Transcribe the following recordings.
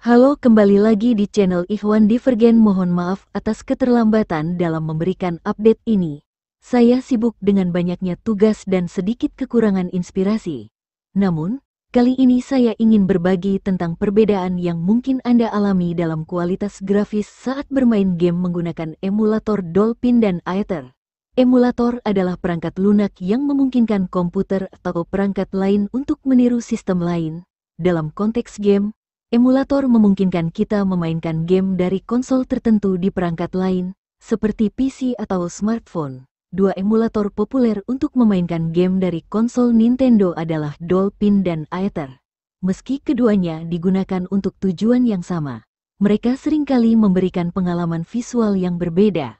Halo kembali lagi di channel Ikhwan Divergen mohon maaf atas keterlambatan dalam memberikan update ini. Saya sibuk dengan banyaknya tugas dan sedikit kekurangan inspirasi. Namun, kali ini saya ingin berbagi tentang perbedaan yang mungkin Anda alami dalam kualitas grafis saat bermain game menggunakan emulator Dolphin dan Aether. Emulator adalah perangkat lunak yang memungkinkan komputer atau perangkat lain untuk meniru sistem lain. Dalam konteks game, Emulator memungkinkan kita memainkan game dari konsol tertentu di perangkat lain, seperti PC atau smartphone. Dua emulator populer untuk memainkan game dari konsol Nintendo adalah Dolphin dan Aether. Meski keduanya digunakan untuk tujuan yang sama, mereka sering kali memberikan pengalaman visual yang berbeda.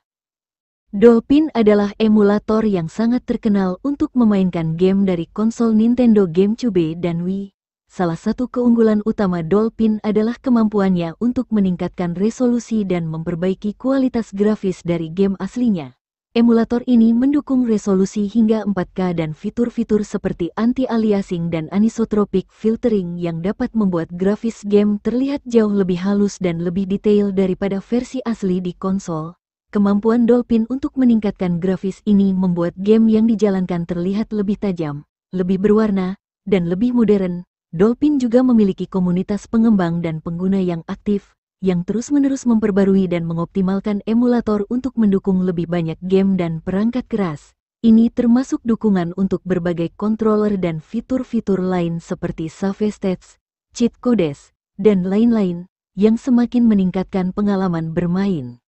Dolphin adalah emulator yang sangat terkenal untuk memainkan game dari konsol Nintendo GameCube dan Wii, Salah satu keunggulan utama Dolphin adalah kemampuannya untuk meningkatkan resolusi dan memperbaiki kualitas grafis dari game aslinya. Emulator ini mendukung resolusi hingga 4K dan fitur-fitur seperti anti-aliasing dan anisotropic filtering yang dapat membuat grafis game terlihat jauh lebih halus dan lebih detail daripada versi asli di konsol. Kemampuan Dolphin untuk meningkatkan grafis ini membuat game yang dijalankan terlihat lebih tajam, lebih berwarna, dan lebih modern, Dolphin juga memiliki komunitas pengembang dan pengguna yang aktif, yang terus-menerus memperbarui dan mengoptimalkan emulator untuk mendukung lebih banyak game dan perangkat keras. Ini termasuk dukungan untuk berbagai controller dan fitur-fitur lain seperti save states, cheat codes, dan lain-lain, yang semakin meningkatkan pengalaman bermain.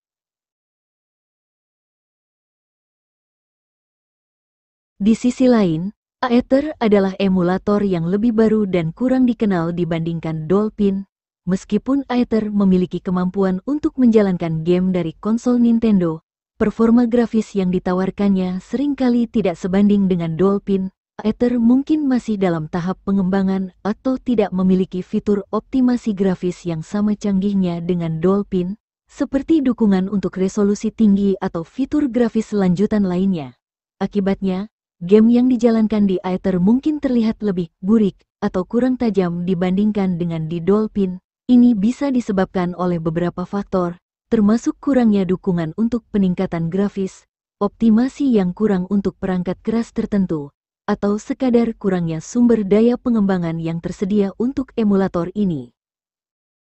Di sisi lain, Aether adalah emulator yang lebih baru dan kurang dikenal dibandingkan Dolphin, meskipun Aether memiliki kemampuan untuk menjalankan game dari konsol Nintendo, performa grafis yang ditawarkannya sering kali tidak sebanding dengan Dolphin, Aether mungkin masih dalam tahap pengembangan atau tidak memiliki fitur optimasi grafis yang sama canggihnya dengan Dolphin, seperti dukungan untuk resolusi tinggi atau fitur grafis lanjutan lainnya. Akibatnya, game yang dijalankan di Aether mungkin terlihat lebih burik atau kurang tajam dibandingkan dengan di Dolphin. Ini bisa disebabkan oleh beberapa faktor, termasuk kurangnya dukungan untuk peningkatan grafis, optimasi yang kurang untuk perangkat keras tertentu, atau sekadar kurangnya sumber daya pengembangan yang tersedia untuk emulator ini.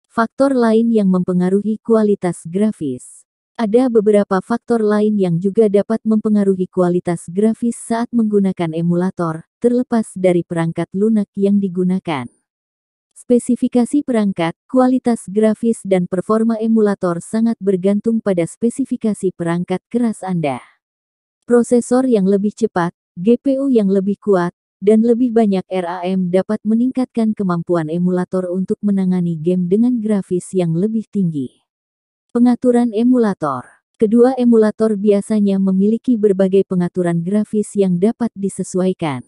Faktor lain yang mempengaruhi kualitas grafis ada beberapa faktor lain yang juga dapat mempengaruhi kualitas grafis saat menggunakan emulator, terlepas dari perangkat lunak yang digunakan. Spesifikasi perangkat, kualitas grafis dan performa emulator sangat bergantung pada spesifikasi perangkat keras Anda. Prosesor yang lebih cepat, GPU yang lebih kuat, dan lebih banyak RAM dapat meningkatkan kemampuan emulator untuk menangani game dengan grafis yang lebih tinggi. Pengaturan emulator Kedua emulator biasanya memiliki berbagai pengaturan grafis yang dapat disesuaikan.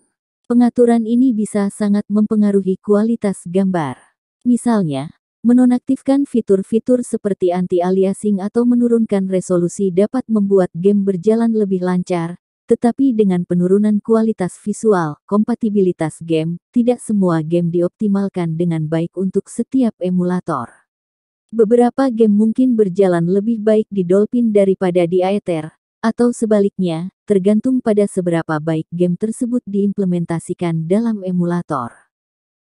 Pengaturan ini bisa sangat mempengaruhi kualitas gambar. Misalnya, menonaktifkan fitur-fitur seperti anti-aliasing atau menurunkan resolusi dapat membuat game berjalan lebih lancar, tetapi dengan penurunan kualitas visual, kompatibilitas game, tidak semua game dioptimalkan dengan baik untuk setiap emulator. Beberapa game mungkin berjalan lebih baik di Dolphin daripada di Aether, atau sebaliknya, tergantung pada seberapa baik game tersebut diimplementasikan dalam emulator.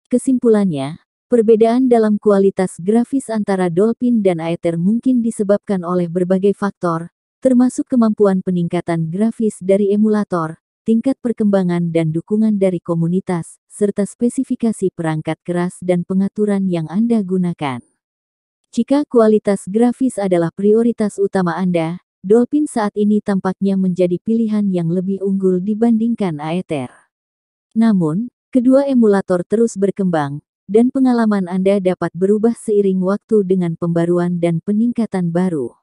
Kesimpulannya, perbedaan dalam kualitas grafis antara Dolphin dan Aether mungkin disebabkan oleh berbagai faktor, termasuk kemampuan peningkatan grafis dari emulator, tingkat perkembangan dan dukungan dari komunitas, serta spesifikasi perangkat keras dan pengaturan yang Anda gunakan. Jika kualitas grafis adalah prioritas utama Anda, Dolphin saat ini tampaknya menjadi pilihan yang lebih unggul dibandingkan Aether. Namun, kedua emulator terus berkembang, dan pengalaman Anda dapat berubah seiring waktu dengan pembaruan dan peningkatan baru.